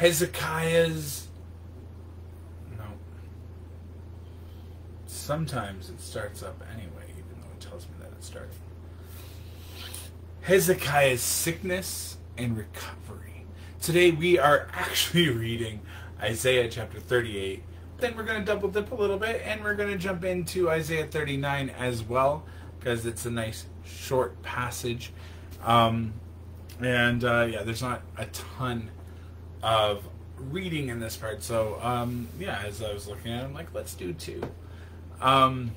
Hezekiah's. No. Sometimes it starts up anyway, even though it tells me that it starts. Hezekiah's sickness and recovery. Today we are actually reading Isaiah chapter 38. Then we're going to double dip a little bit and we're going to jump into Isaiah 39 as well because it's a nice short passage. Um, and uh, yeah, there's not a ton of reading in this part. So um, yeah, as I was looking at it, I'm like, let's do two. Um,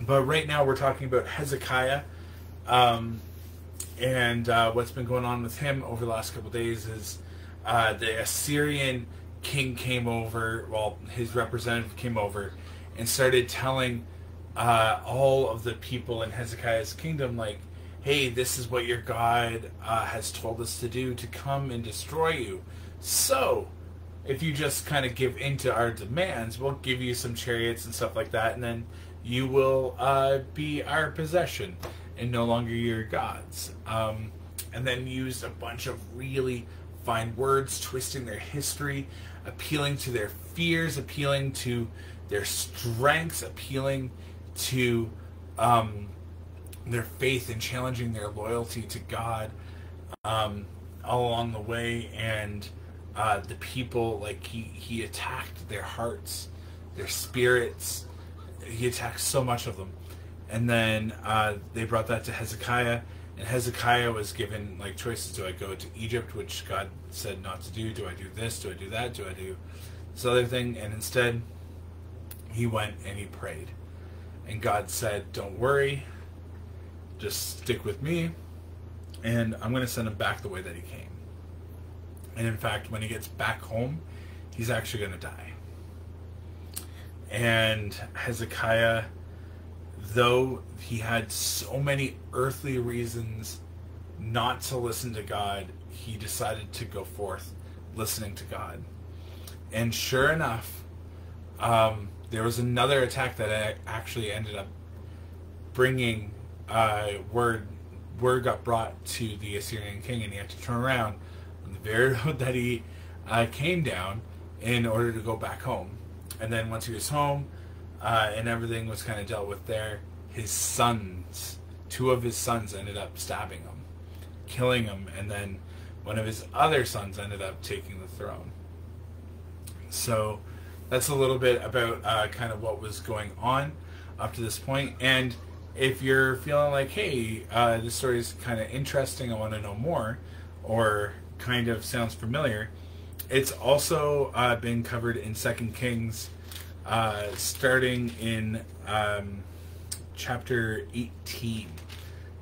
but right now we're talking about Hezekiah. Um, and uh, what's been going on with him over the last couple days is uh, the Assyrian king came over, well, his representative came over and started telling uh, all of the people in Hezekiah's kingdom, like, hey, this is what your God uh, has told us to do to come and destroy you. So, if you just kind of give in to our demands, we'll give you some chariots and stuff like that, and then you will uh, be our possession and no longer your gods. Um, and then used a bunch of really fine words, twisting their history, appealing to their fears, appealing to their strengths, appealing to um, their faith and challenging their loyalty to God um, all along the way. And uh, the people, like he, he attacked their hearts, their spirits. He attacked so much of them. And then uh, they brought that to Hezekiah, and Hezekiah was given like choices: Do I go to Egypt, which God said not to do? Do I do this? Do I do that? Do I do this other thing? And instead, he went and he prayed, and God said, "Don't worry, just stick with me, and I'm going to send him back the way that he came." And in fact, when he gets back home, he's actually going to die. And Hezekiah though he had so many earthly reasons not to listen to God, he decided to go forth listening to God. And sure enough, um, there was another attack that actually ended up bringing uh, word. Word got brought to the Assyrian king, and he had to turn around on the very road that he uh, came down in order to go back home. And then once he was home, uh, and everything was kind of dealt with there. His sons, two of his sons, ended up stabbing him, killing him, and then one of his other sons ended up taking the throne. So that's a little bit about uh, kind of what was going on up to this point. And if you're feeling like, hey, uh, this story is kind of interesting, I want to know more, or kind of sounds familiar, it's also uh, been covered in Second Kings uh, starting in um, chapter 18.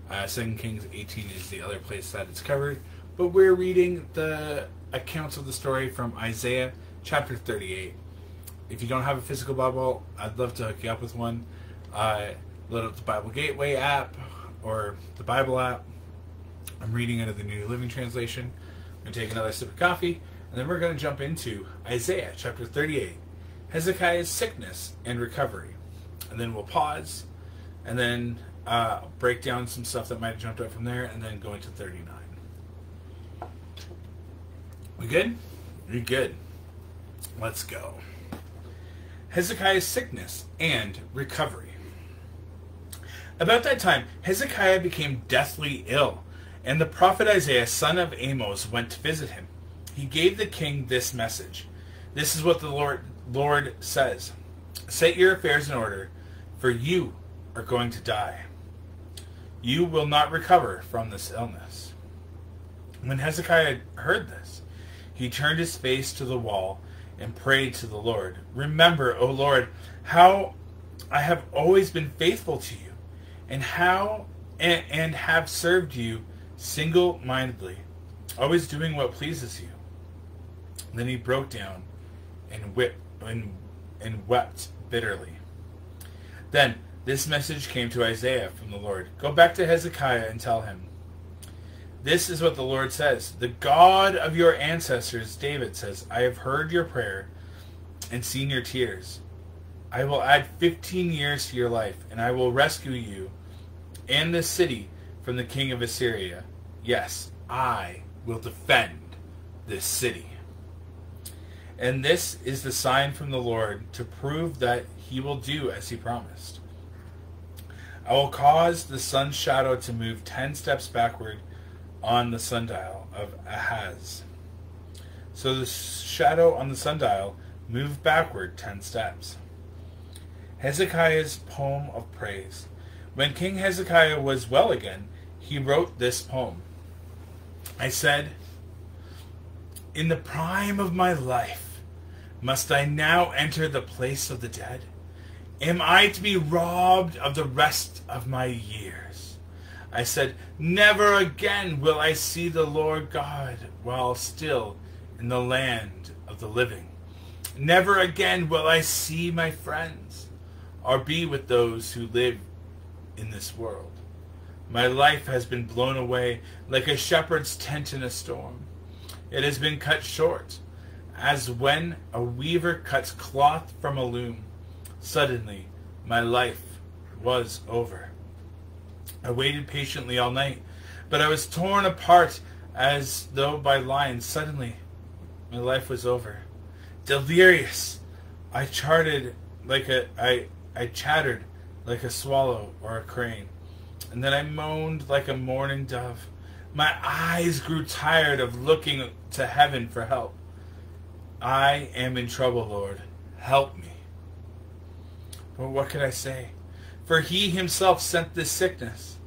Uh, Second Kings 18 is the other place that it's covered, but we're reading the accounts of the story from Isaiah chapter 38. If you don't have a physical Bible, I'd love to hook you up with one. Uh, load up the Bible Gateway app or the Bible app. I'm reading out of the New Living Translation. Going take another sip of coffee, and then we're going to jump into Isaiah chapter 38. Hezekiah's sickness and recovery. And then we'll pause and then uh, break down some stuff that might have jumped up from there and then go into 39. We good? We good. Let's go. Hezekiah's sickness and recovery. About that time, Hezekiah became deathly ill, and the prophet Isaiah, son of Amos, went to visit him. He gave the king this message. This is what the Lord Lord says, Set your affairs in order, for you are going to die. You will not recover from this illness. When Hezekiah heard this, he turned his face to the wall and prayed to the Lord. Remember, O Lord, how I have always been faithful to you, and how and, and have served you single-mindedly, always doing what pleases you. Then he broke down and whipped and, and wept bitterly. Then this message came to Isaiah from the Lord Go back to Hezekiah and tell him, This is what the Lord says The God of your ancestors, David says, I have heard your prayer and seen your tears. I will add 15 years to your life, and I will rescue you and this city from the king of Assyria. Yes, I will defend this city. And this is the sign from the Lord to prove that he will do as he promised. I will cause the sun's shadow to move ten steps backward on the sundial of Ahaz. So the shadow on the sundial moved backward ten steps. Hezekiah's poem of praise. When King Hezekiah was well again, he wrote this poem. I said, In the prime of my life, must I now enter the place of the dead? Am I to be robbed of the rest of my years? I said, Never again will I see the Lord God while still in the land of the living. Never again will I see my friends or be with those who live in this world. My life has been blown away like a shepherd's tent in a storm. It has been cut short, as when a weaver cuts cloth from a loom. Suddenly, my life was over. I waited patiently all night, but I was torn apart as though by lions. Suddenly, my life was over. Delirious, I charted like a I I chattered like a swallow or a crane, and then I moaned like a mourning dove. My eyes grew tired of looking to heaven for help. I am in trouble, Lord. Help me. But what could I say? For he himself sent this sickness.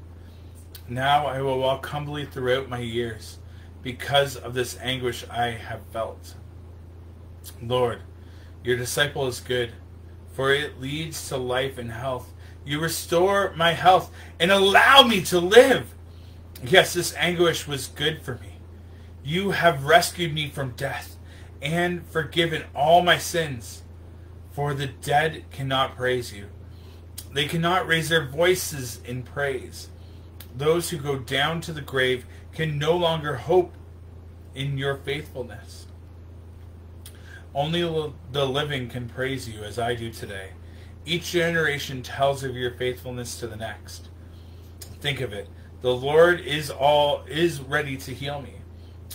Now I will walk humbly throughout my years because of this anguish I have felt. Lord, your disciple is good, for it leads to life and health. You restore my health and allow me to live. Yes, this anguish was good for me. You have rescued me from death and forgiven all my sins. For the dead cannot praise you. They cannot raise their voices in praise. Those who go down to the grave can no longer hope in your faithfulness. Only the living can praise you as I do today. Each generation tells of your faithfulness to the next. Think of it. The Lord is all is ready to heal me.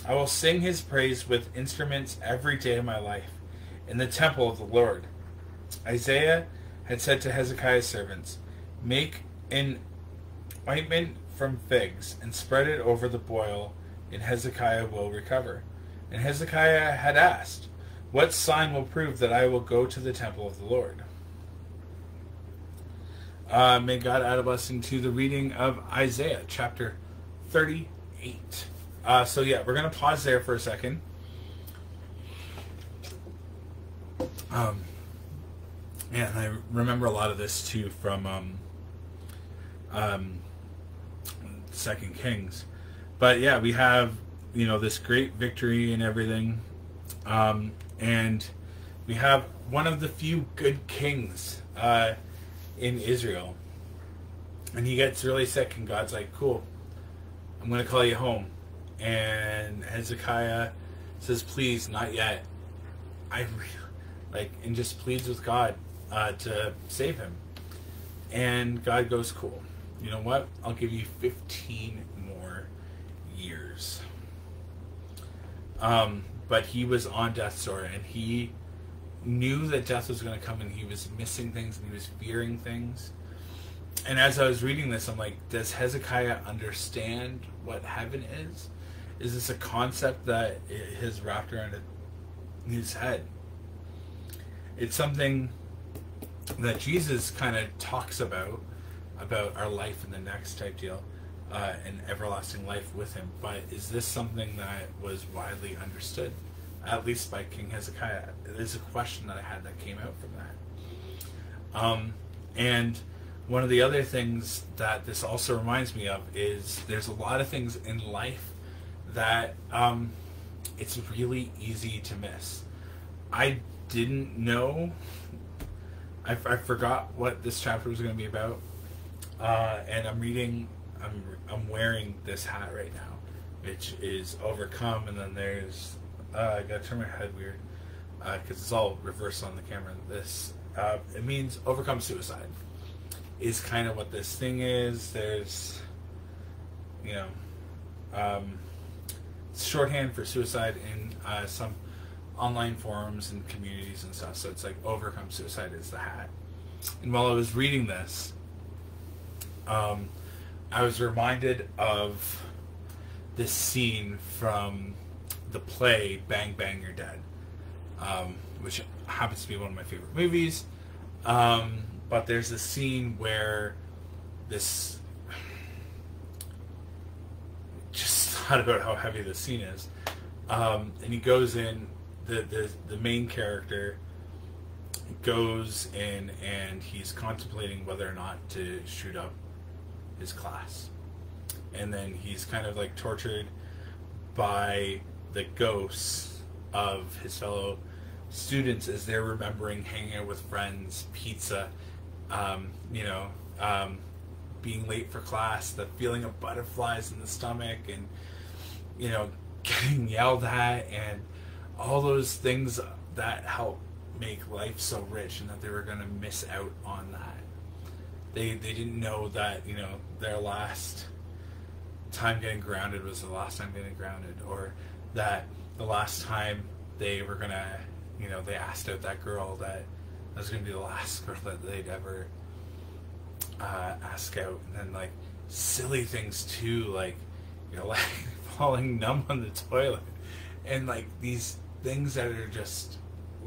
I will sing his praise with instruments every day of my life in the temple of the Lord. Isaiah had said to Hezekiah's servants, Make an ointment from figs and spread it over the boil, and Hezekiah will recover. And Hezekiah had asked, What sign will prove that I will go to the temple of the Lord? Uh, may God add a blessing to the reading of Isaiah chapter 38. Uh, so, yeah, we're going to pause there for a second. Um, yeah, and I remember a lot of this too from um, um, Second Kings. But yeah, we have you know this great victory and everything, um, and we have one of the few good kings uh, in Israel, and he gets really sick, and God's like, "Cool, I'm going to call you home," and Hezekiah says, "Please, not yet." I really like and just pleads with God uh, to save him. And God goes, cool. You know what? I'll give you 15 more years. Um, but he was on death's door and he knew that death was going to come and he was missing things and he was fearing things. And as I was reading this, I'm like, does Hezekiah understand what heaven is? Is this a concept that has wrapped around his head? It's something that Jesus kind of talks about about our life in the next type deal uh, and everlasting life with him. But is this something that was widely understood, at least by King Hezekiah? Is a question that I had that came out from that. Um, and one of the other things that this also reminds me of is there's a lot of things in life that um, it's really easy to miss. I didn't know I, I forgot what this chapter was going to be about, uh, and I'm reading. I'm I'm wearing this hat right now, which is overcome, and then there's uh, I gotta turn my head weird because uh, it's all reversed on the camera. This uh, it means overcome suicide is kind of what this thing is. There's you know um, shorthand for suicide in uh, some online forums and communities and stuff. So it's like overcome suicide is the hat. And while I was reading this, um, I was reminded of this scene from the play Bang Bang You're Dead, um, which happens to be one of my favorite movies. Um, but there's a scene where this just thought about how heavy the scene is. Um, and he goes in the, the the main character goes in and he's contemplating whether or not to shoot up his class. And then he's kind of like tortured by the ghosts of his fellow students as they're remembering hanging out with friends, pizza, um, you know, um, being late for class, the feeling of butterflies in the stomach, and, you know, getting yelled at, and all those things that help make life so rich, and that they were going to miss out on that. They, they didn't know that, you know, their last time getting grounded was the last time getting grounded, or that the last time they were gonna, you know, they asked out that girl that was gonna be the last girl that they'd ever uh, ask out, and then like silly things too, like you know, like falling numb on the toilet, and like these things that are just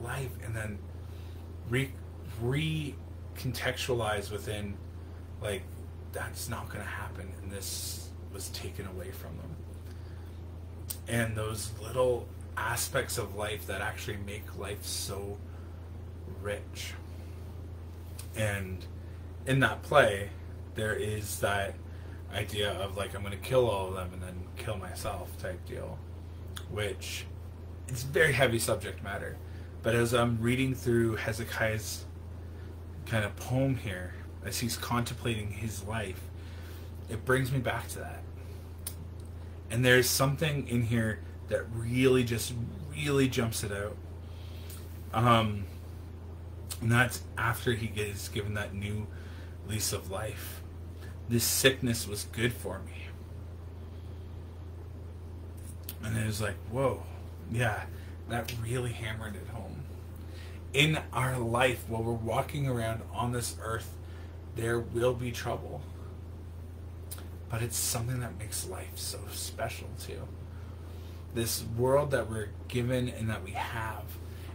life, and then re recontextualize within like that's not gonna happen, and this was taken away from them and those little aspects of life that actually make life so rich. And in that play, there is that idea of like I'm going to kill all of them and then kill myself type deal, which it's very heavy subject matter. But as I'm reading through Hezekiah's kind of poem here, as he's contemplating his life, it brings me back to that. And there's something in here that really just really jumps it out. Um, and that's after he gets given that new lease of life. This sickness was good for me. And it was like, whoa, yeah, that really hammered it home. In our life, while we're walking around on this earth, there will be trouble but it's something that makes life so special too. This world that we're given and that we have,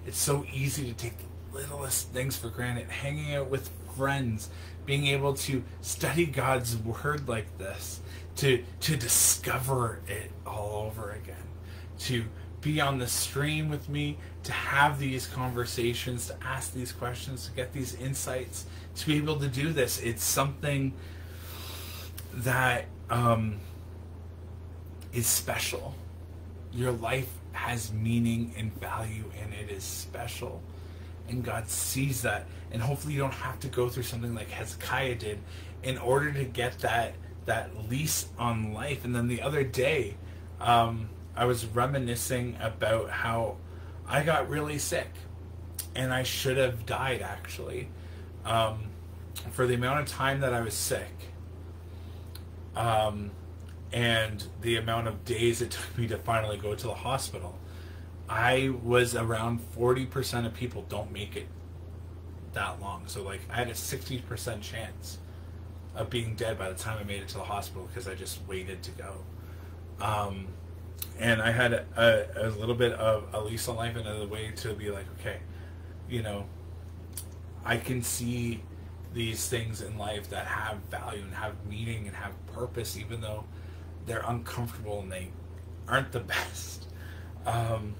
it's so easy to take the littlest things for granted. Hanging out with friends, being able to study God's word like this, to to discover it all over again, to be on the stream with me, to have these conversations, to ask these questions, to get these insights, to be able to do this. It's something that um, is special. Your life has meaning and value, and it is special. And God sees that. And hopefully, you don't have to go through something like Hezekiah did in order to get that that lease on life. And then the other day, um, I was reminiscing about how I got really sick, and I should have died actually. Um, for the amount of time that I was sick, um, and the amount of days it took me to finally go to the hospital. I was around 40% of people don't make it that long. So, like, I had a 60% chance of being dead by the time I made it to the hospital because I just waited to go. Um, and I had a, a, little bit of a lease on life and a way to be like, okay, you know, I can see these things in life that have value and have meaning and have purpose, even though they're uncomfortable and they aren't the best. Um,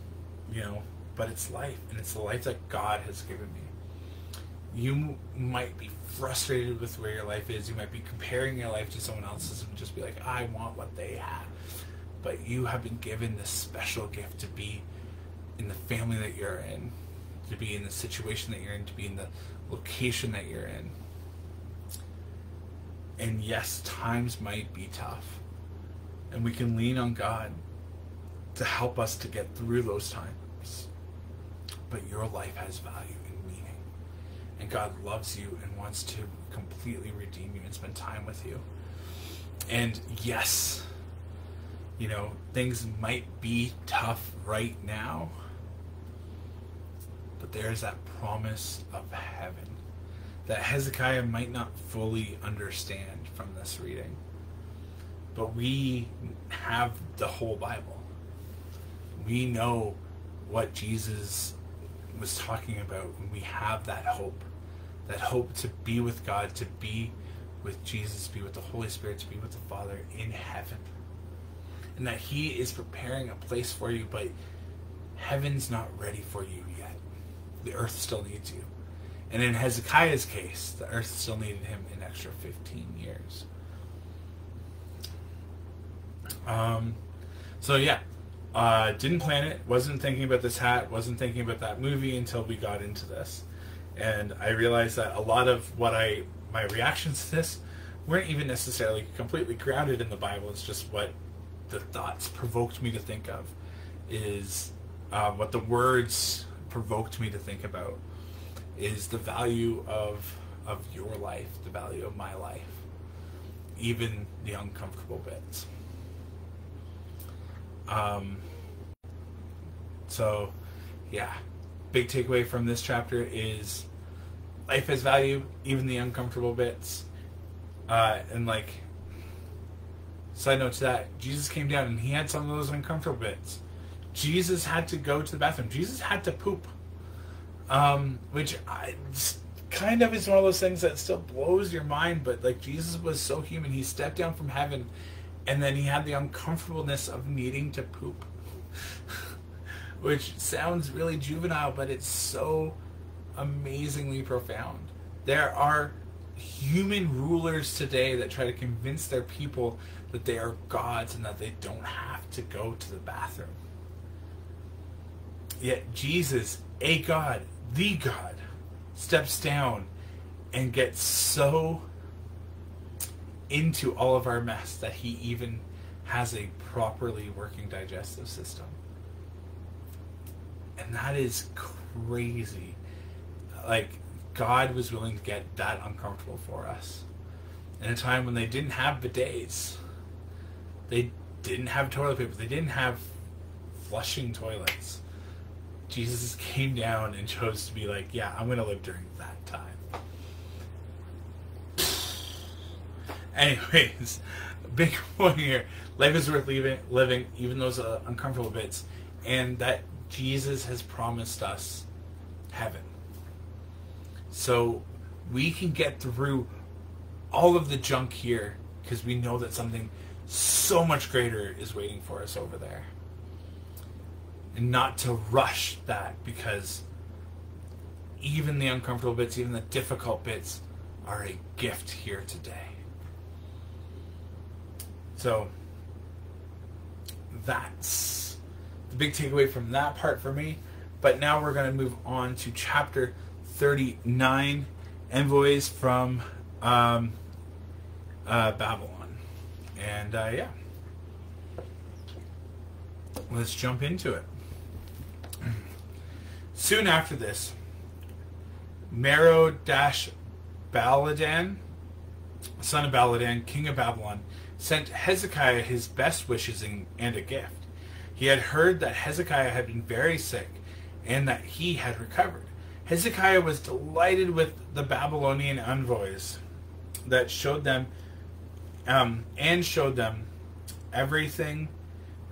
you know, but it's life, and it's the life that God has given me. You might be frustrated with where your life is. You might be comparing your life to someone else's and just be like, I want what they have. But you have been given this special gift to be in the family that you're in, to be in the situation that you're in, to be in the location that you're in. And yes, times might be tough. And we can lean on God to help us to get through those times. But your life has value and meaning. And God loves you and wants to completely redeem you and spend time with you. And yes, you know, things might be tough right now. but there is that promise of heaven that Hezekiah might not fully understand from this reading. But we have the whole Bible. We know what Jesus was talking about when we have that hope. That hope to be with God, to be with Jesus, be with the Holy Spirit, to be with the Father in heaven. And that He is preparing a place for you, but heaven's not ready for you yet. The earth still needs you. And in Hezekiah's case, the earth still needed him an extra 15 years. Um, so yeah, uh, didn't plan it. Wasn't thinking about this hat. Wasn't thinking about that movie until we got into this, and I realized that a lot of what I my reactions to this weren't even necessarily completely grounded in the Bible. It's just what the thoughts provoked me to think of, is uh, what the words provoked me to think about, is the value of of your life, the value of my life, even the uncomfortable bits. Um, so, yeah, big takeaway from this chapter is life has value, even the uncomfortable bits. Uh, and like, side note to that, Jesus came down and he had some of those uncomfortable bits. Jesus had to go to the bathroom. Jesus had to poop, um, which I kind of is one of those things that still blows your mind. But like Jesus was so human, he stepped down from heaven and then he had the uncomfortableness of needing to poop. Which sounds really juvenile but it's so amazingly profound. There are human rulers today that try to convince their people that they are gods and that they don't have to go to the bathroom yet jesus a god the god steps down and gets so into all of our mess that he even has a properly working digestive system. And that is crazy. Like, God was willing to get that uncomfortable for us. In a time when they didn't have bidets, they didn't have toilet paper, they didn't have flushing toilets. Jesus came down and chose to be like, yeah, I'm going to live during that time. Anyways, big point here. Life is worth living, living even those uh, uncomfortable bits, and that Jesus has promised us heaven. So we can get through all of the junk here because we know that something so much greater is waiting for us over there. And not to rush that because even the uncomfortable bits, even the difficult bits, are a gift here today. So that's the big takeaway from that part for me. But now we're going to move on to chapter 39 Envoys from um, uh, Babylon. And uh, yeah, let's jump into it. Soon after this, Merodach Baladan, son of Baladan, king of Babylon, sent Hezekiah his best wishes and a gift. He had heard that Hezekiah had been very sick and that he had recovered. Hezekiah was delighted with the Babylonian envoys that showed them um, and showed them everything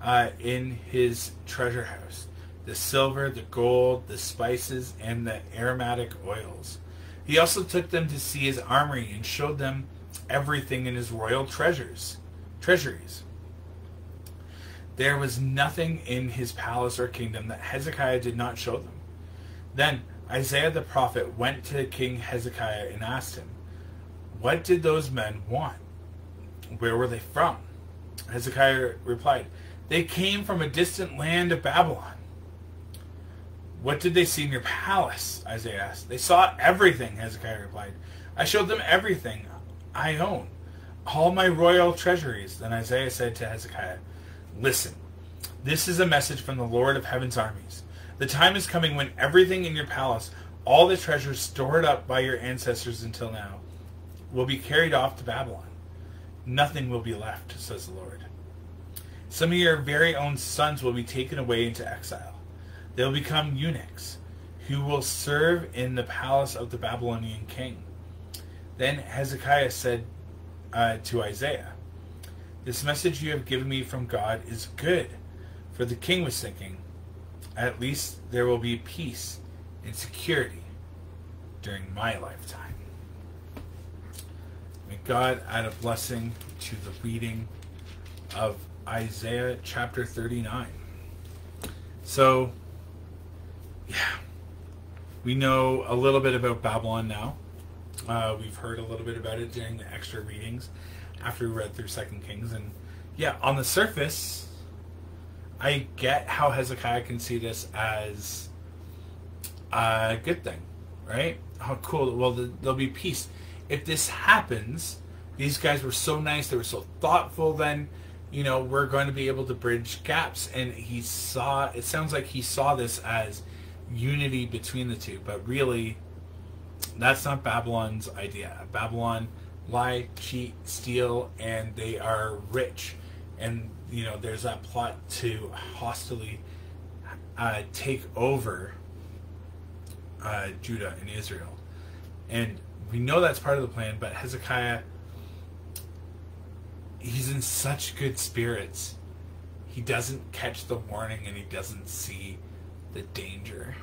uh, in his treasure house the silver, the gold, the spices, and the aromatic oils. He also took them to see his armory and showed them everything in his royal treasures treasuries. There was nothing in his palace or kingdom that Hezekiah did not show them. Then Isaiah the prophet went to King Hezekiah and asked him, What did those men want? Where were they from? Hezekiah replied, They came from a distant land of Babylon. What did they see in your palace? Isaiah asked. They saw everything, Hezekiah replied. I showed them everything I own all my royal treasuries. Then Isaiah said to Hezekiah, Listen, this is a message from the Lord of heaven's armies. The time is coming when everything in your palace, all the treasures stored up by your ancestors until now, will be carried off to Babylon. Nothing will be left, says the Lord. Some of your very own sons will be taken away into exile. They will become eunuchs. who will serve in the palace of the Babylonian king. Then Hezekiah said uh, to Isaiah, This message you have given me from God is good. For the king was thinking, At least there will be peace and security during my lifetime. May God add a blessing to the reading of Isaiah chapter 39. So, yeah, we know a little bit about Babylon now. Uh, we've heard a little bit about it during the extra readings after we read through Second Kings, and yeah, on the surface, I get how Hezekiah can see this as a good thing, right? How cool! Well, there'll be peace if this happens. These guys were so nice; they were so thoughtful. Then, you know, we're going to be able to bridge gaps. And he saw. It sounds like he saw this as unity between the two, but really, that's not Babylon's idea. Babylon lie, cheat, steal, and they are rich. And you know, there's that plot to hostily uh, take over uh, Judah and Israel, and we know that's part of the plan. But Hezekiah, he's in such good spirits. He doesn't catch the warning, and he doesn't see the danger.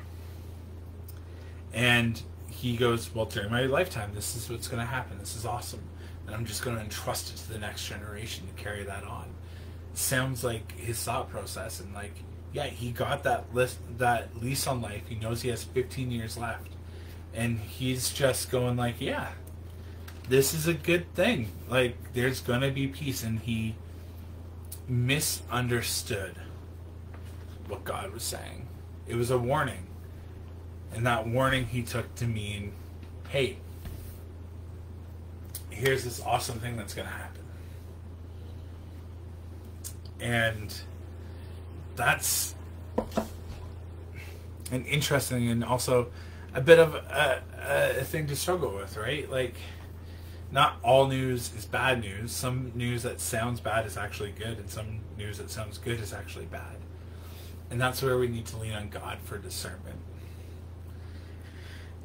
And he goes, Well, during my lifetime, this is what's going to happen. This is awesome. And I'm just going to entrust it to the next generation to carry that on. Sounds like his thought process. And, like, yeah, he got that list, that lease on life. He knows he has 15 years left. And he's just going, like, yeah, this is a good thing. Like, there's going to be peace. And he misunderstood what God was saying. It was a warning and that warning he took to mean, hey, here's this awesome thing that's going to happen. And that's an interesting and also a bit of a, a, thing to struggle with, right? Like, not all news is bad news. Some news that sounds bad is actually good, and some news that sounds good is actually bad. And that's where we need to lean on God for discernment.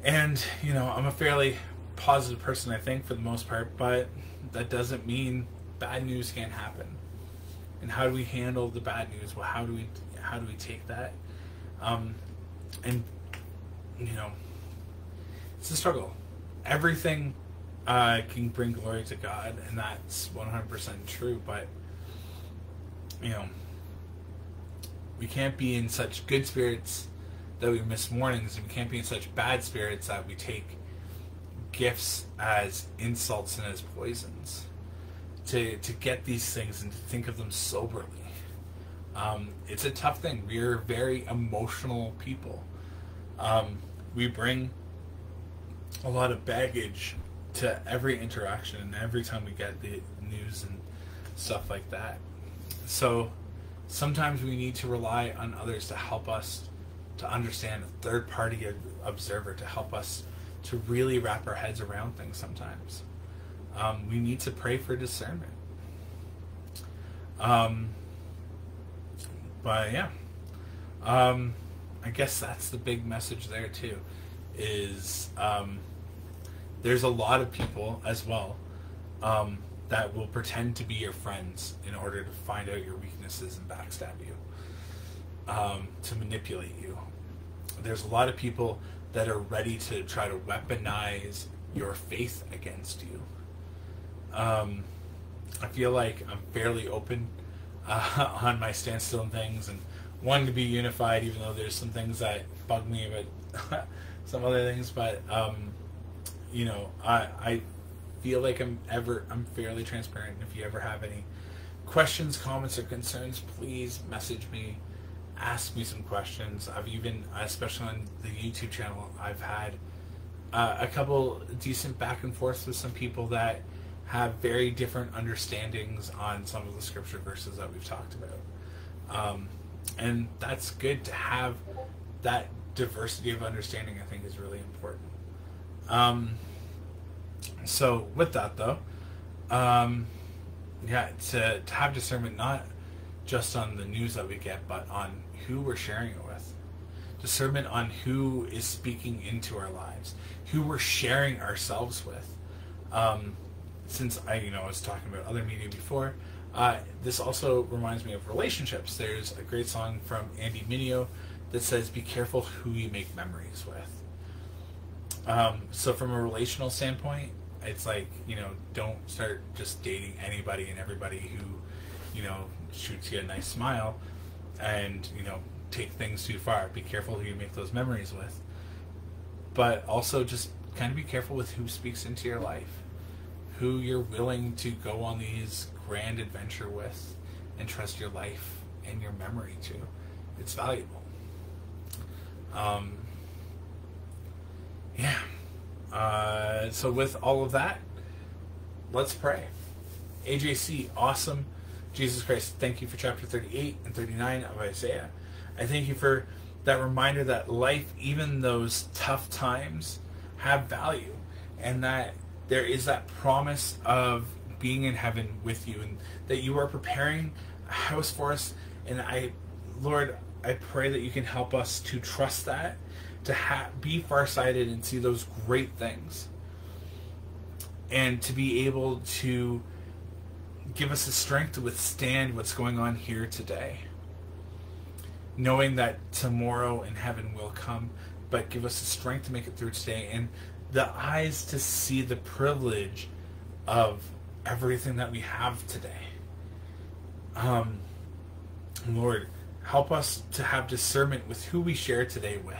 And, you know, I'm a fairly positive person, I think, for the most part, but that doesn't mean bad news can't happen. And how do we handle the bad news? Well, how do we how do we take that? Um, and you know, it's a struggle. Everything uh, can bring glory to God, and that's 100% true. But you know, we can't be in such good spirits that we miss mornings, and we can't be in such bad spirits that we take gifts as insults and as poisons. To to get these things and to think of them soberly. Um, it's a tough thing. We are very emotional people. Um, we bring a lot of baggage to every interaction and every time we get the news and stuff like that. So sometimes we need to rely on others to help us to understand a third party observer to help us to really wrap our heads around things sometimes. Um, we need to pray for discernment. Um, but yeah, um, I guess that's the big message there too. Is um, there's a lot of people as well um, that will pretend to be your friends in order to find out your weaknesses and backstab you um, to manipulate you. There's a lot of people that are ready to try to weaponize your faith against you. Um, I feel like I'm fairly open uh, on my standstill and things and wanting to be unified, even though there's some things that bug me about some other things. But um, you know, I, I feel like I'm ever I'm fairly transparent. If you ever have any questions, comments, or concerns, please message me ask me some questions. I've even, especially on the YouTube channel, I've had uh, a couple decent back and forths with some people that have very different understandings on some of the scripture verses that we've talked about. Um, and that's good to have that diversity of understanding, I think, is really important. Um, so, with that, though, um, yeah, to, to have discernment not just on the news that we get, but on who we're sharing it with. discernment on who is speaking into our lives, who we're sharing ourselves with. Um, since I, you know, I was talking about other media before, uh, this also reminds me of relationships. There's a great song from Andy Mineo that says, "Be careful who you make memories with." Um, so, from a relational standpoint, it's like you know, don't start just dating anybody and everybody who, you know, shoots you a nice smile, and you know, take things too far. Be careful who you make those memories with. But also, just kind of be careful with who speaks into your life, who you're willing to go on these grand adventure with, and trust your life and your memory to. It's valuable. Um, yeah. Uh, so with all of that, let's pray. AJC, awesome. Jesus Christ, thank you for chapter 38 and 39 of Isaiah. I thank you for that reminder that life, even those tough times, have value and that there is that promise of being in heaven with you and that you are preparing a house for us. And I, Lord, I pray that you can help us to trust that, to ha- be farsighted and see those great things, and to be able to give us the strength to withstand what's going on here today. Knowing that tomorrow in heaven will come, but give us the strength to make it through today and the eyes to see the privilege of everything that we have today. Um, Lord, help us to have discernment with who we share today with,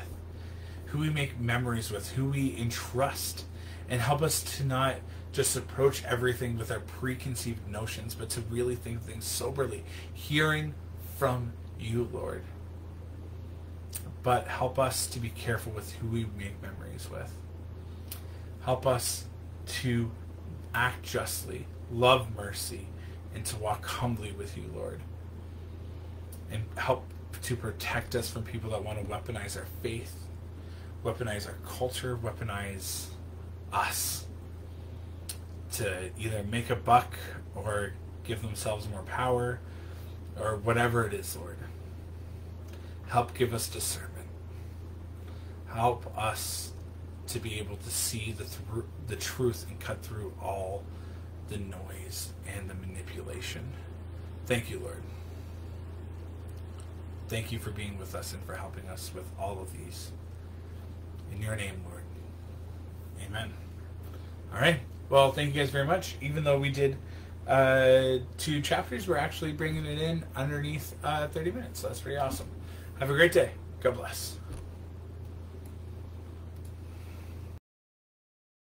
who we make memories with, who we entrust, and help us to not just approach everything with our preconceived notions, but to really think things soberly, hearing from you, Lord. But help us to be careful with who we make memories with. Help us to act justly, love mercy, and to walk humbly with you, Lord. And help to protect us from people that want to weaponize our faith, weaponize our culture, weaponize us to either make a buck or give themselves more power or whatever it is, Lord. Help give us discernment. Help us to be able to see the, th- the truth and cut through all the noise and the manipulation. Thank you, Lord. Thank you for being with us and for helping us with all of these. In your name, Lord. Amen. All right. Well, thank you guys very much. Even though we did uh, two chapters, we're actually bringing it in underneath uh, 30 minutes. So that's pretty awesome. Have a great day. God bless.